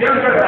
Yes, sir.